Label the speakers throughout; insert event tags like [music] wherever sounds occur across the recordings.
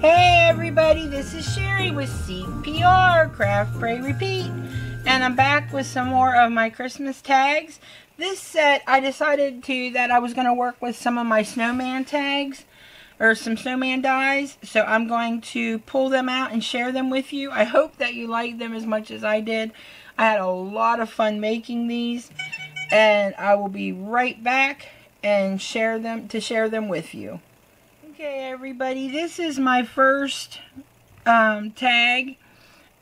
Speaker 1: Hey everybody, this is Sherry with CPR, Craft, Pray, Repeat. And I'm back with some more of my Christmas tags. This set, I decided to that I was going to work with some of my snowman tags or some snowman dies. So I'm going to pull them out and share them with you. I hope that you like them as much as I did. I had a lot of fun making these and I will be right back and share them to share them with you. Okay everybody, this is my first um, tag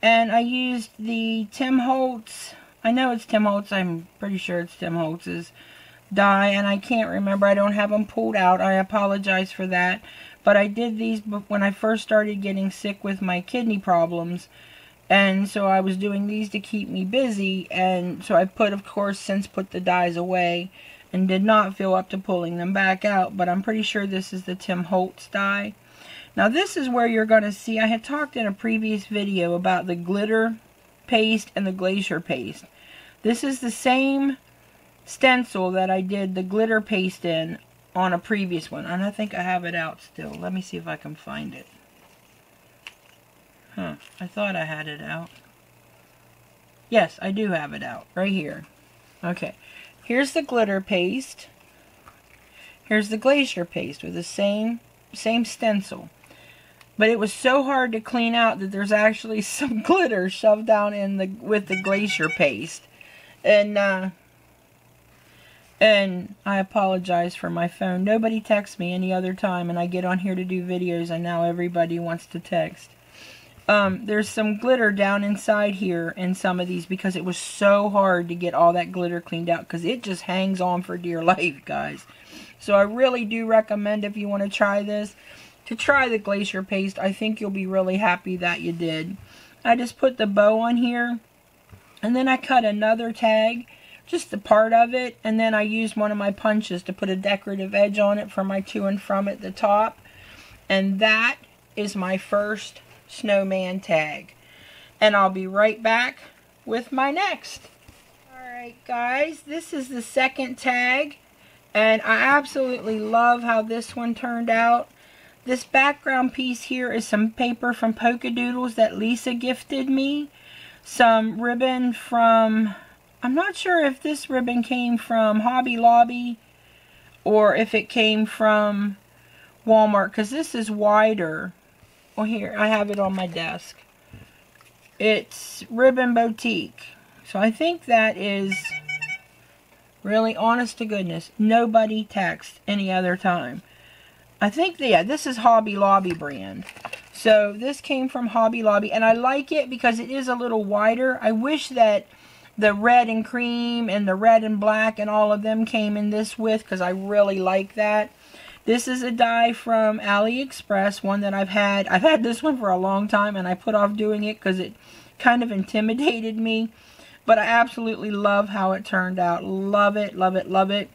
Speaker 1: and I used the Tim Holtz, I know it's Tim Holtz, I'm pretty sure it's Tim Holtz's die and I can't remember, I don't have them pulled out, I apologize for that, but I did these when I first started getting sick with my kidney problems and so I was doing these to keep me busy and so I put of course since put the dies away and did not feel up to pulling them back out but I'm pretty sure this is the Tim Holtz die. Now this is where you're going to see I had talked in a previous video about the glitter paste and the glacier paste. This is the same stencil that I did the glitter paste in on a previous one and I think I have it out still. Let me see if I can find it. Huh, I thought I had it out. Yes, I do have it out, right here. Okay, here's the glitter paste. Here's the glacier paste with the same, same stencil. But it was so hard to clean out that there's actually [laughs] some glitter shoved down in the with the glacier paste. And, uh, and I apologize for my phone. Nobody texts me any other time, and I get on here to do videos, and now everybody wants to text. Um, there's some glitter down inside here in some of these because it was so hard to get all that glitter cleaned out because it just hangs on for dear [laughs] life, guys. So I really do recommend if you want to try this, to try the glacier paste. I think you'll be really happy that you did. I just put the bow on here, and then I cut another tag, just the part of it, and then I used one of my punches to put a decorative edge on it for my to and from at the top. And that is my first snowman tag. And I'll be right back with my next. Alright guys, this is the second tag. And I absolutely love how this one turned out. This background piece here is some paper from Polka Doodles that Lisa gifted me. Some ribbon from, I'm not sure if this ribbon came from Hobby Lobby or if it came from Walmart because this is wider well, here, I have it on my desk. It's Ribbon Boutique. So I think that is really honest to goodness. Nobody text any other time. I think, yeah, this is Hobby Lobby brand. So this came from Hobby Lobby. And I like it because it is a little wider. I wish that the red and cream and the red and black and all of them came in this width because I really like that. This is a die from AliExpress, one that I've had. I've had this one for a long time, and I put off doing it because it kind of intimidated me. But I absolutely love how it turned out. Love it, love it, love it.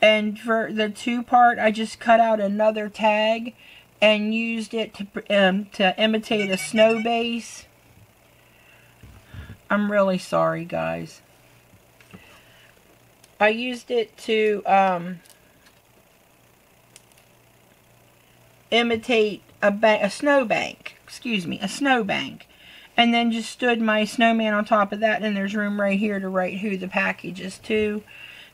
Speaker 1: And for the two part, I just cut out another tag and used it to, um, to imitate a snow base. I'm really sorry, guys. I used it to um, imitate a, a snowbank. Excuse me, a snowbank. And then just stood my snowman on top of that. And there's room right here to write who the package is to.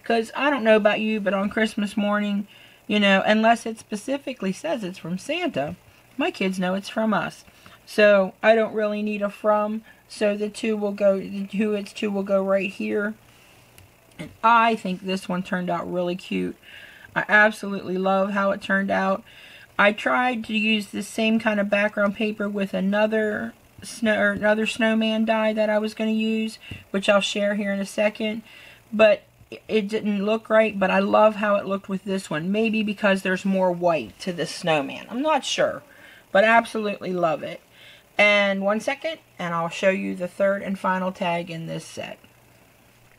Speaker 1: Because I don't know about you, but on Christmas morning, you know, unless it specifically says it's from Santa, my kids know it's from us. So I don't really need a from. So the two will go, who it's to will go right here. And I think this one turned out really cute. I absolutely love how it turned out. I tried to use the same kind of background paper with another snow or another snowman die that I was going to use, which I'll share here in a second. But it didn't look right, but I love how it looked with this one. Maybe because there's more white to this snowman. I'm not sure, but absolutely love it. And one second, and I'll show you the third and final tag in this set.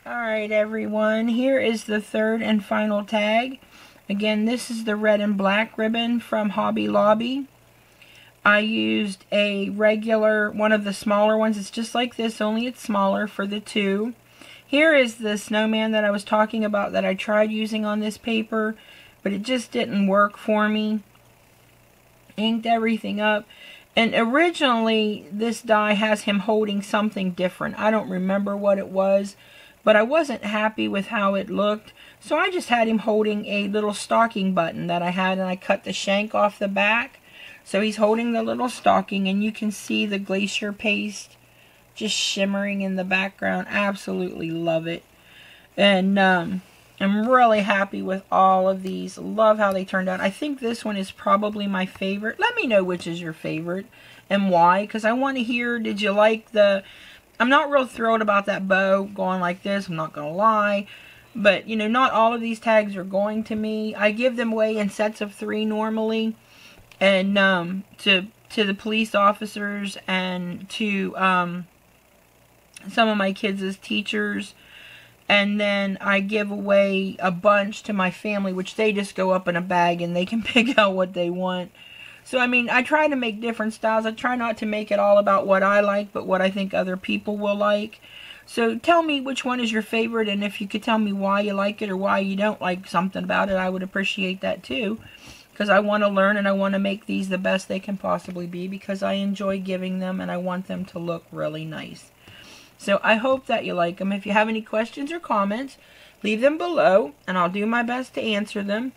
Speaker 1: Alright everyone, here is the third and final tag. Again, this is the red and black ribbon from Hobby Lobby. I used a regular, one of the smaller ones. It's just like this, only it's smaller for the two. Here is the snowman that I was talking about that I tried using on this paper, but it just didn't work for me. inked everything up. And originally, this die has him holding something different. I don't remember what it was, but I wasn't happy with how it looked. So I just had him holding a little stocking button that I had, and I cut the shank off the back. So he's holding the little stocking, and you can see the glacier paste just shimmering in the background. Absolutely love it. And um, I'm really happy with all of these. Love how they turned out. I think this one is probably my favorite. Let me know which is your favorite and why, because I want to hear, did you like the... I'm not real thrilled about that bow going like this, I'm not going to lie. But, you know, not all of these tags are going to me. I give them away in sets of three normally. And um, to to the police officers and to um, some of my kids as teachers and then I give away a bunch to my family, which they just go up in a bag and they can [laughs] pick out what they want. So, I mean, I try to make different styles. I try not to make it all about what I like, but what I think other people will like. So, tell me which one is your favorite, and if you could tell me why you like it or why you don't like something about it, I would appreciate that too. Because I want to learn and I want to make these the best they can possibly be because I enjoy giving them and I want them to look really nice. So I hope that you like them. If you have any questions or comments, leave them below, and I'll do my best to answer them.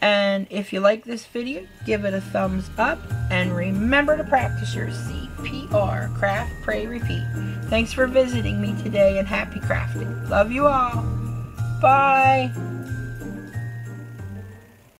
Speaker 1: And if you like this video, give it a thumbs up, and remember to practice your CPR, craft, pray, repeat. Thanks for visiting me today, and happy crafting. Love you all. Bye.